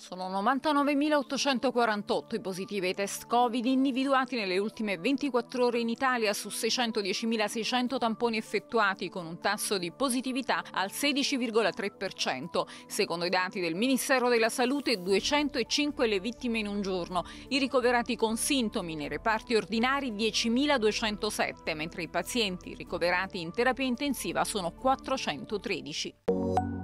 Sono 99.848 i positivi ai test Covid individuati nelle ultime 24 ore in Italia su 610.600 tamponi effettuati con un tasso di positività al 16,3%. Secondo i dati del Ministero della Salute 205 le vittime in un giorno, i ricoverati con sintomi nei reparti ordinari 10.207, mentre i pazienti ricoverati in terapia intensiva sono 413.